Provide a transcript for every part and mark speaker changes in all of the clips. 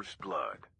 Speaker 1: First Blood.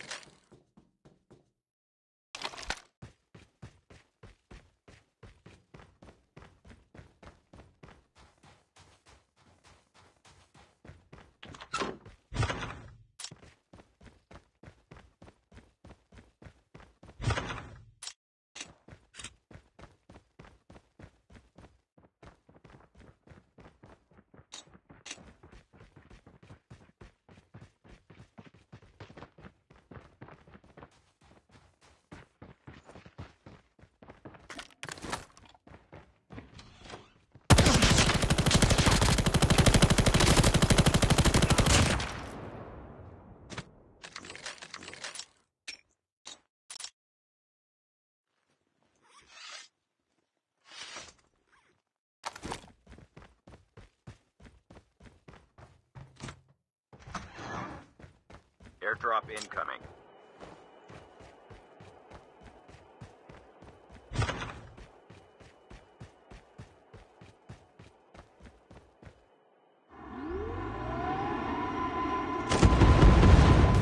Speaker 2: Airdrop incoming.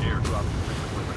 Speaker 2: Airdrop delivered.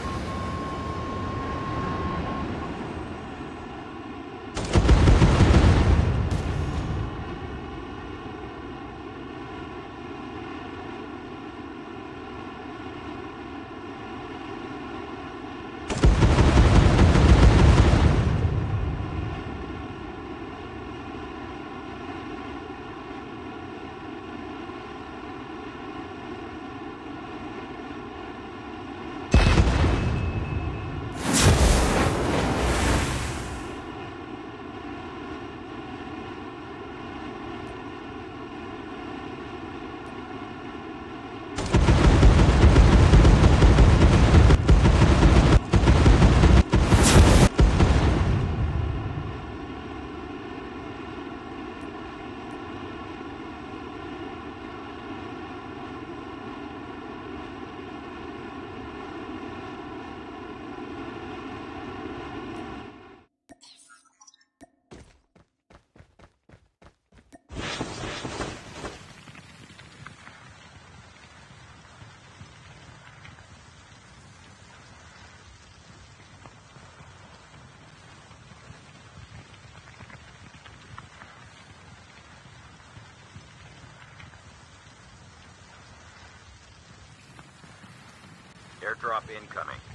Speaker 2: Airdrop incoming.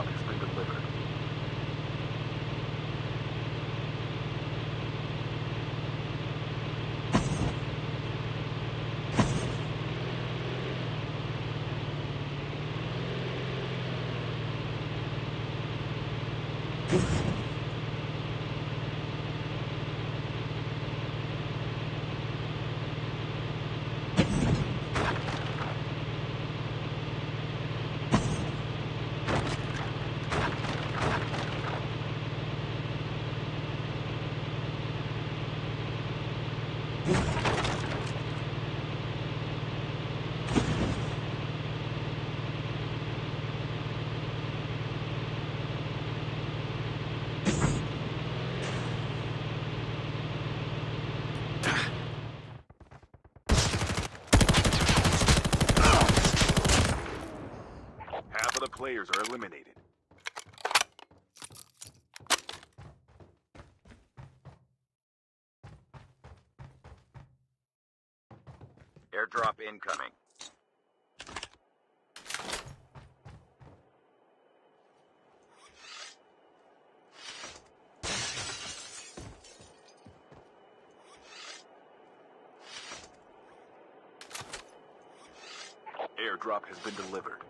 Speaker 1: Airdrop has been delivered. Half of the players are eliminated.
Speaker 2: Airdrop incoming.
Speaker 1: Airdrop has been delivered.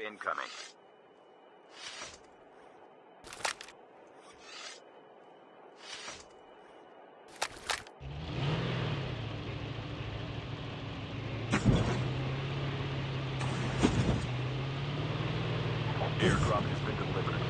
Speaker 2: Incoming.
Speaker 1: Airdrop has been delivered.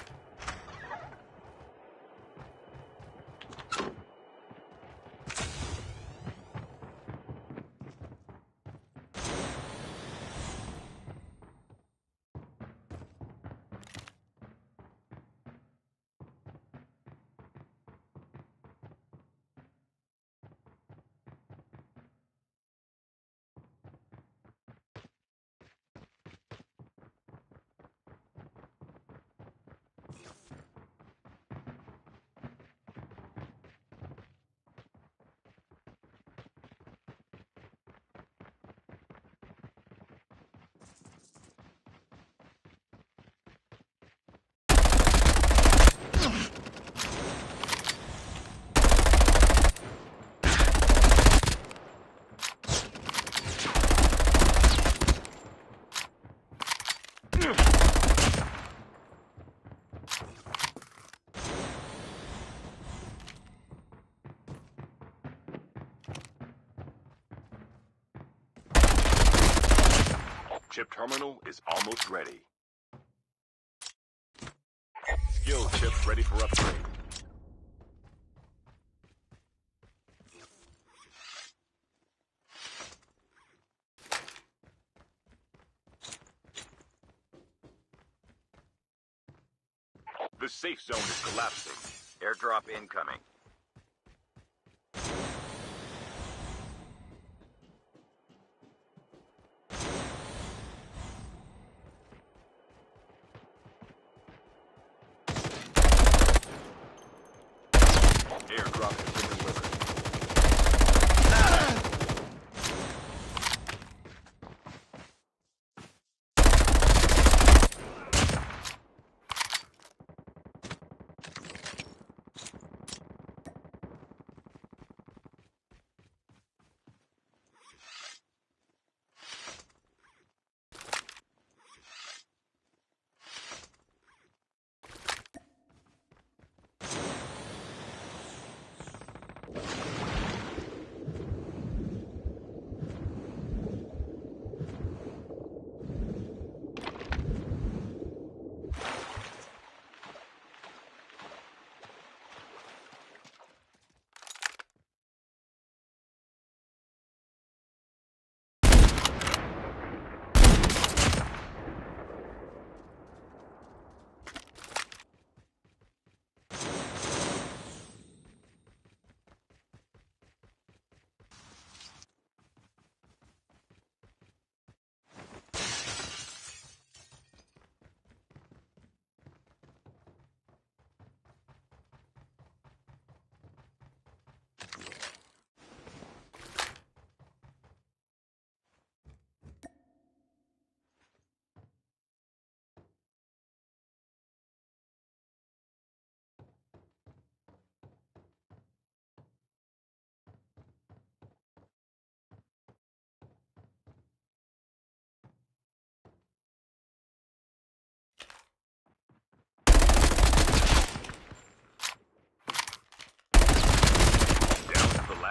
Speaker 1: Chip terminal is almost ready. Skill chips ready for upgrade. The safe zone is collapsing.
Speaker 2: Airdrop incoming.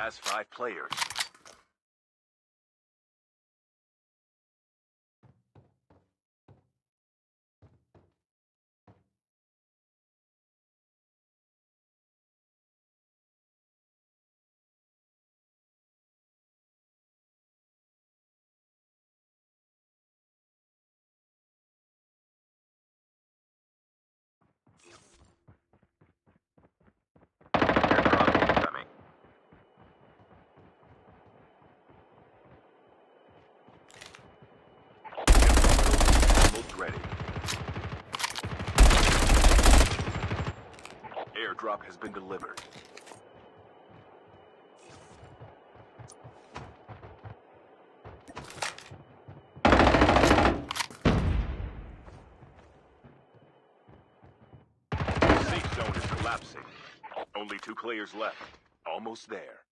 Speaker 1: Last five players.
Speaker 2: Airdrop incoming.
Speaker 1: Chip terminal is almost ready. Airdrop has been delivered. Safe zone is collapsing. Only two players left. Almost there.